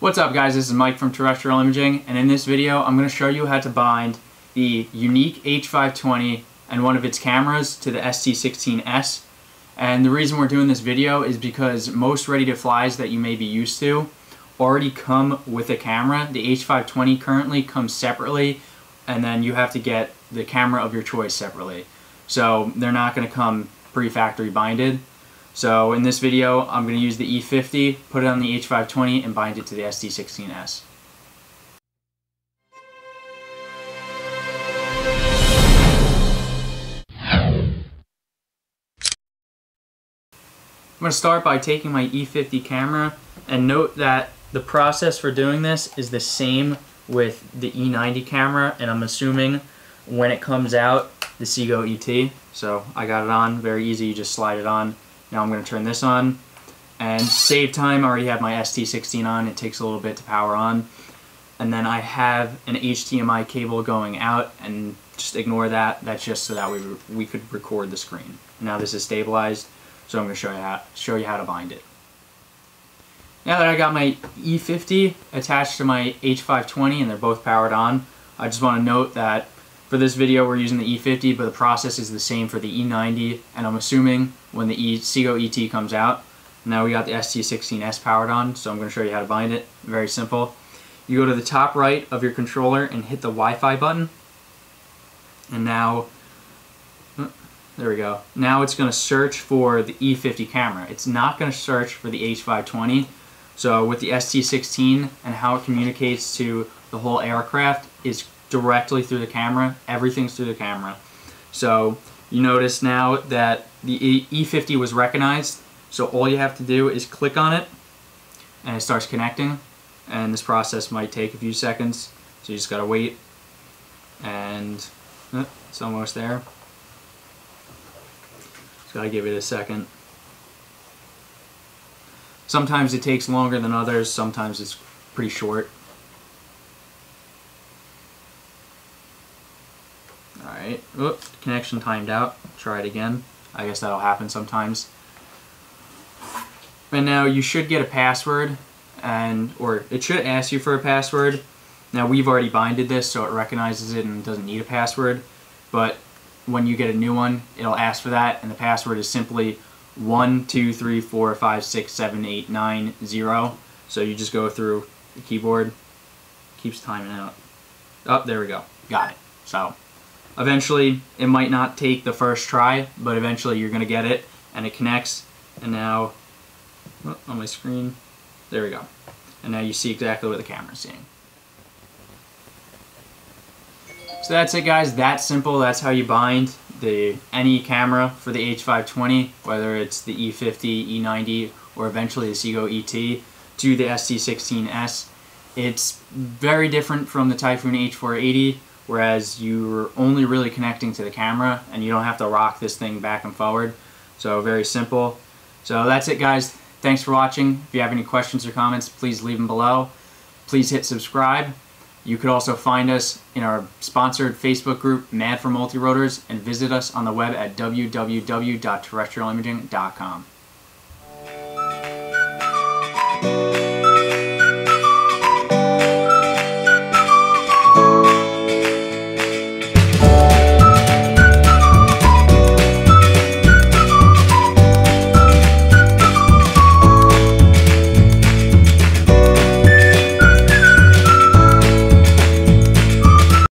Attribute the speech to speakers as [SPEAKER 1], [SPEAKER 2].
[SPEAKER 1] What's up guys, this is Mike from Terrestrial Imaging and in this video I'm going to show you how to bind the Yuneec H520 and one of its cameras to the ST16S and the reason we're doing this video is because most ready-to-flies that you may be used to already come with a camera. The H520 currently comes separately and then you have to get the camera of your choice separately. So they're not going to come pre-factory binded. So in this video, I'm going to use the E50, put it on the H520, and bind it to the ST16S. I'm going to start by taking my E50 camera and note that the process for doing this is the same with the E90 camera and I'm assuming when it comes out the CGOET. So I got it on, very easy, you just slide it on now I'm going to turn this on and save time. I already have my ST16 on. It takes a little bit to power on. And then I have an HDMI cable going out and just ignore that. That's just so that we, we could record the screen. Now this is stabilized, so I'm going to show you how, show you how to bind it. Now that I got my E50 attached to my H520 and they're both powered on, I just want to note that for this video, we're using the E50, but the process is the same for the E90, and I'm assuming when the e CGOET comes out, now we got the ST16S powered on, so I'm going to show you how to bind it. Very simple. You go to the top right of your controller and hit the Wi-Fi button, and now, oh, there we go. Now it's going to search for the E50 camera. It's not going to search for the H520, so with the ST16 and how it communicates to the whole aircraft is directly through the camera. Everything's through the camera. So you notice now that the E50 was recognized. So all you have to do is click on it and it starts connecting. And this process might take a few seconds. So you just gotta wait. And oh, it's almost there. Just gotta give it a second. Sometimes it takes longer than others, sometimes it's pretty short. Alright, connection timed out. Try it again. I guess that'll happen sometimes. And now you should get a password, and or it should ask you for a password. Now we've already binded this, so it recognizes it and doesn't need a password. But when you get a new one, it'll ask for that, and the password is simply one, two, three, four, five, six, seven, eight, nine, zero. So you just go through the keyboard. Keeps timing out. Oh, there we go. Got it. So Eventually, it might not take the first try, but eventually you're going to get it, and it connects, and now, oh, on my screen, there we go. And now you see exactly what the camera's seeing. So that's it guys, that simple, that's how you bind the any camera for the H520, whether it's the E50, E90, or eventually the CGOET, to the ST16S. It's very different from the Typhoon H480 whereas you're only really connecting to the camera and you don't have to rock this thing back and forward. So very simple. So that's it guys. Thanks for watching. If you have any questions or comments, please leave them below. Please hit subscribe. You could also find us in our sponsored Facebook group, Mad for Multirotors, and visit us on the web at www.terrestrialimaging.com.